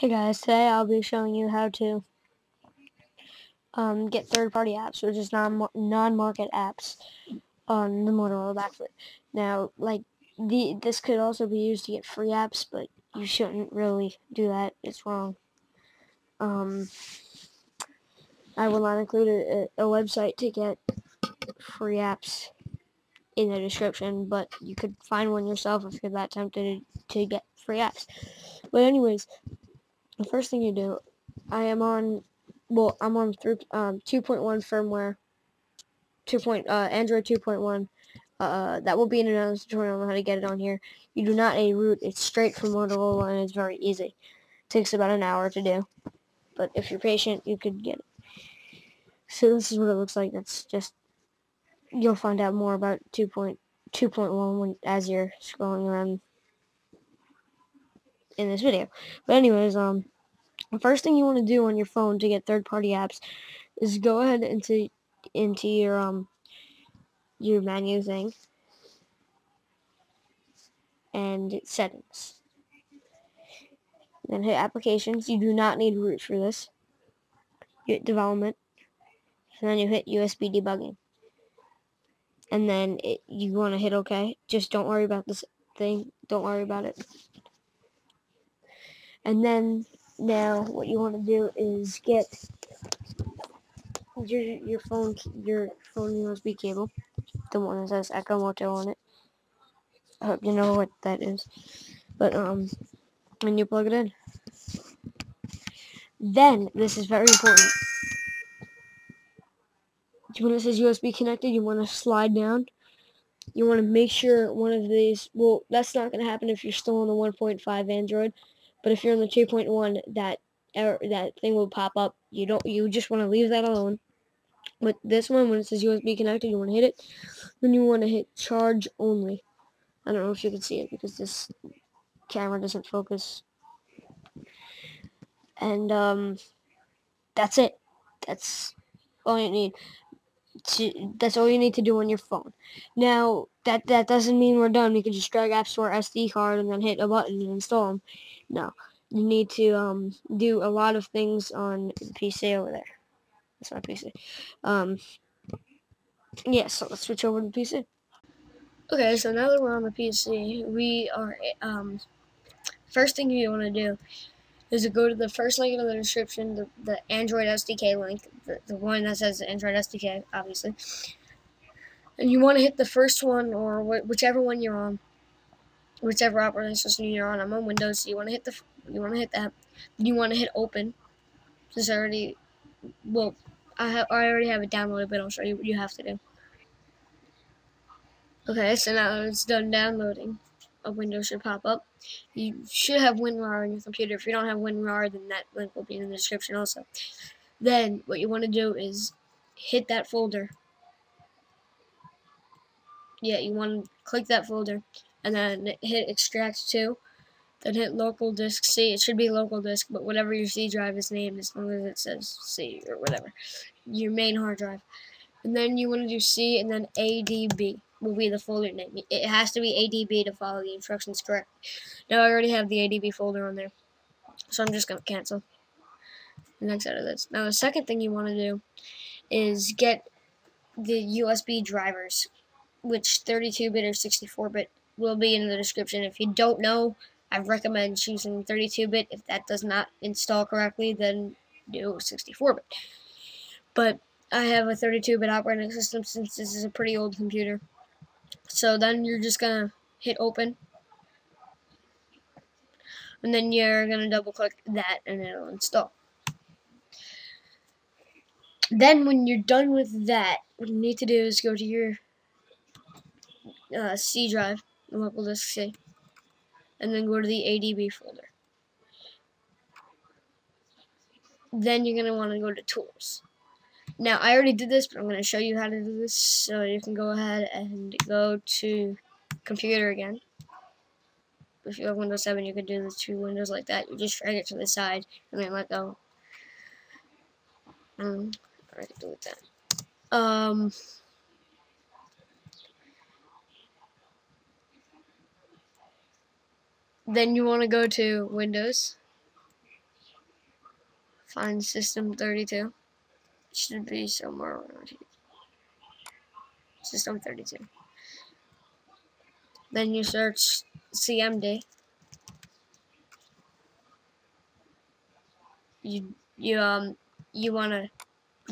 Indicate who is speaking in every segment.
Speaker 1: Hey guys, today I'll be showing you how to um, get third-party apps, which is non non-market apps on the Motorola backflip. Now, like the this could also be used to get free apps, but you shouldn't really do that. It's wrong. Um, I will not include a, a website to get free apps in the description, but you could find one yourself if you're that tempted to get free apps. But anyways, the first thing you do, I am on, well, I'm on through um, 2.1 firmware, 2. Point, uh, Android 2.1. Uh, that will be in another tutorial on how to get it on here. You do not need root. It's straight from Motorola and it's very easy. It takes about an hour to do. But if you're patient, you could get it. So this is what it looks like. That's just, you'll find out more about 2.2.1 when as you're scrolling around in this video. But anyways, um, the first thing you want to do on your phone to get third-party apps is go ahead into into your um your menu thing and settings. Then hit applications. You do not need root for this. You hit development. And then you hit USB debugging. And then it, you want to hit OK. Just don't worry about this thing. Don't worry about it. And then now what you want to do is get your your phone your phone USB cable, the one that says Hello Moto on it. I hope you know what that is. But um and you plug it in. Then this is very important. When it says USB connected, you want to slide down. You want to make sure one of these, well, that's not going to happen if you're still on the 1.5 Android. But if you're on the 2.1, that er, that thing will pop up. You don't. You just want to leave that alone. But this one, when it says USB connected, you want to hit it. Then you want to hit charge only. I don't know if you can see it because this camera doesn't focus. And um, that's it. That's all you need. To, that's all you need to do on your phone. Now, that, that doesn't mean we're done. We can just drag apps to our SD card and then hit a button and install them. No, you need to um, do a lot of things on the PC over there. That's my PC. Um, yeah, so let's switch over to the PC. Okay, so now that we're on the PC, we are, um, first thing you want to do is to go to the first link in the description, the, the Android SDK link, the, the one that says Android SDK, obviously. And you want to hit the first one, or wh whichever one you're on, whichever operating system you're on. I'm on Windows, so you want to hit the you want to hit that. You want to hit open. I already, well, I have I already have it downloaded, but I'll show you what you have to do. Okay, so now it's done downloading. A window should pop up. You should have WinRAR on your computer. If you don't have WinRAR, then that link will be in the description also. Then what you want to do is hit that folder. Yeah, you want to click that folder and then hit extract to, then hit local disk C. It should be local disk, but whatever your C drive is named, as long as it says C or whatever, your main hard drive. And then you want to do C and then ADB will be the folder name. It has to be ADB to follow the instructions correct. Now I already have the ADB folder on there, so I'm just going to cancel the next out of this. Now the second thing you want to do is get the USB drivers, which 32-bit or 64-bit will be in the description. If you don't know, I recommend choosing 32-bit. If that does not install correctly, then do 64-bit. But I have a 32-bit operating system since this is a pretty old computer. So then you're just going to hit open. And then you're going to double click that and it'll install. Then when you're done with that, what you need to do is go to your uh, C drive local disk C, and then go to the ADB folder. Then you're going to want to go to Tools. Now, I already did this, but I'm going to show you how to do this, so you can go ahead and go to Computer again. If you have Windows 7, you could do the two windows like that. You just drag it to the side, and then let go. Um, alright, delete that. Um, Then you want to go to Windows. find system 32. Should be somewhere around here. System 32. Then you search CMD. You you um you want to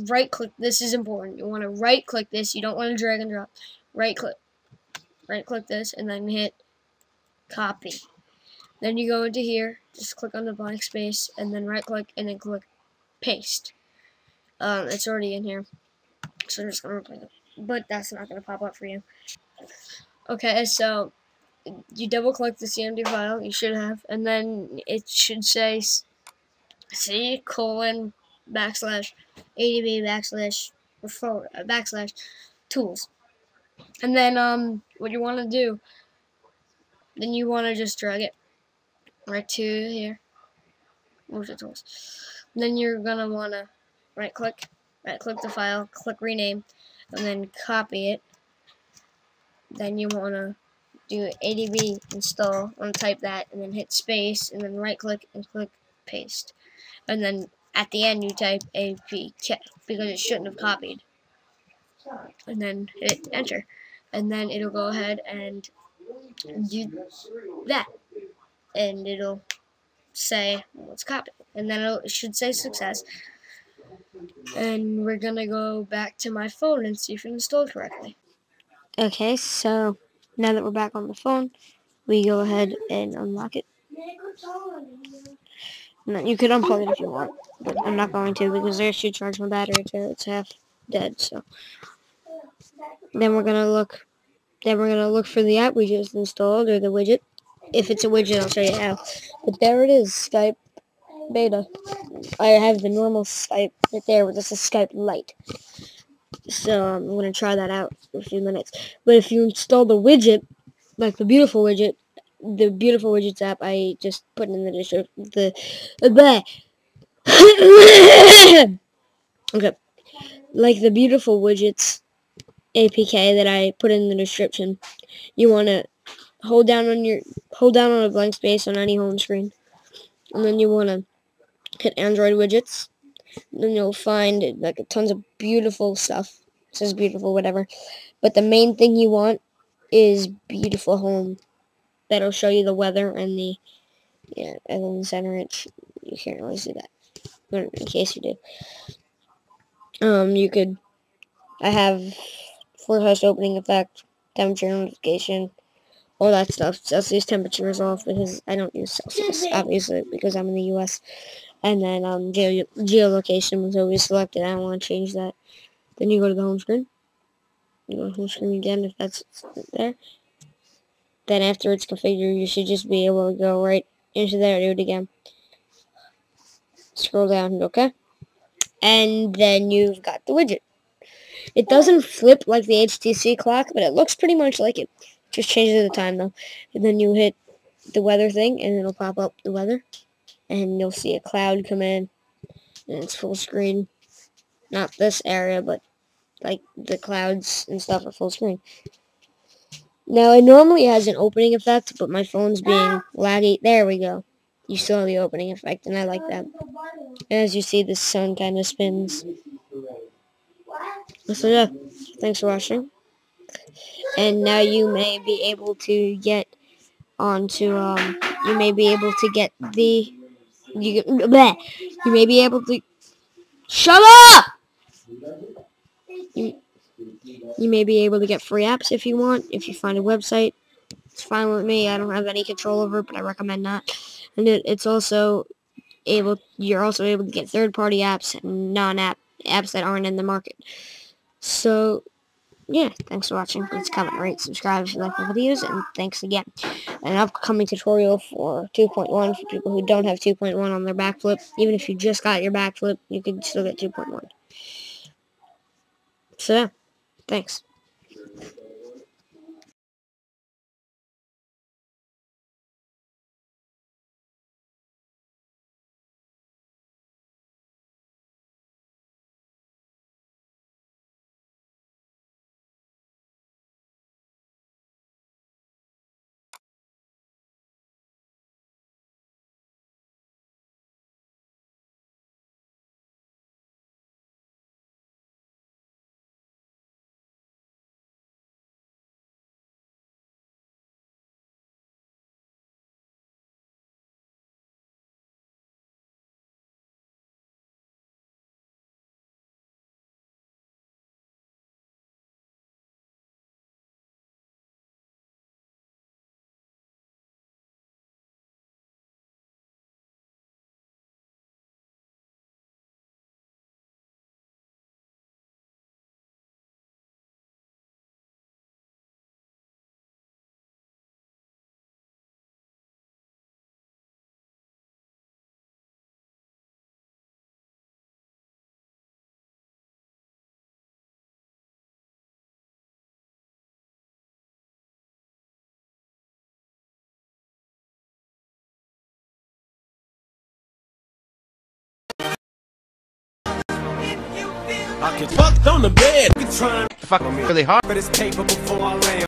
Speaker 1: right click. This is important. You want to right click this. You don't want to drag and drop. Right click. Right click this and then hit copy. Then you go into here, just click on the blank space, and then right click, and then click paste. Um, it's already in here, so I'm just gonna replace it. But that's not gonna pop up for you. Okay, so you double click the CMD file, you should have, and then it should say C colon backslash ADB backslash uh, backslash tools. And then um, what you want to do, then you want to just drag it right to here. Move the tools. Then you're gonna wanna right click, right click the file, click rename, and then copy it. Then you wanna do ADB install, and type that, and then hit space, and then right click and click paste. And then at the end you type APK because it shouldn't have copied. And then hit enter. And then it'll go ahead and do that and it'll say let's copy and then it should say success and we're gonna go back to my phone and see if it installed correctly. Okay so now that we're back on the phone we go ahead and unlock it. And you could unplug it if you want but I'm not going to because I should charge my battery till it's half dead so. Then we're gonna look then we're gonna look for the app we just installed or the widget. If it's a widget, I'll show you how. But there it is, Skype beta. I have the normal Skype right there, but this is Skype Lite. So um, I'm going to try that out in a few minutes. But if you install the widget, like the beautiful widget, the beautiful widgets app, I just put in the description. The, okay, like the beautiful widgets APK that I put in the description. You want to hold down on your hold down on a blank space on any home screen and then you want to hit Android widgets then you'll find like tons of beautiful stuff it says beautiful whatever but the main thing you want is beautiful home that'll show you the weather and the yeah and then the center it you can't really see that but in case you do um you could I have forecast opening effect temperature notification all that stuff. Celsius temperature is off because I don't use Celsius, obviously, because I'm in the U.S. And then um, ge geolocation was always selected. I don't want to change that. Then you go to the home screen. You go to home screen again if that's there. Then after it's configured, you should just be able to go right into there, and do it again. Scroll down, okay? And then you've got the widget. It doesn't flip like the HTC clock, but it looks pretty much like it. Just changes the time though. And then you hit the weather thing and it'll pop up the weather. And you'll see a cloud come in. And it's full screen. Not this area, but like the clouds and stuff are full screen. Now it normally has an opening effect, but my phone's being laggy. There we go. You still have the opening effect, and I like that. And as you see, the sun kind of spins. So yeah, thanks for watching and now you may be able to get onto um you may be able to get the you bleh, you may be able to shut up! You, you may be able to get free apps if you want if you find a website. It's fine with me. I don't have any control over it but I recommend not. And it, it's also able you're also able to get third-party apps and non-app apps that aren't in the market. So yeah, thanks for watching. Please comment, rate, subscribe if you like my videos, and thanks again. An upcoming tutorial for 2.1 for people who don't have 2.1 on their backflip. Even if you just got your backflip, you can still get 2.1. So, yeah, thanks.
Speaker 2: I get fucked on the bed. Fuck me really hard. But it's paper before I land.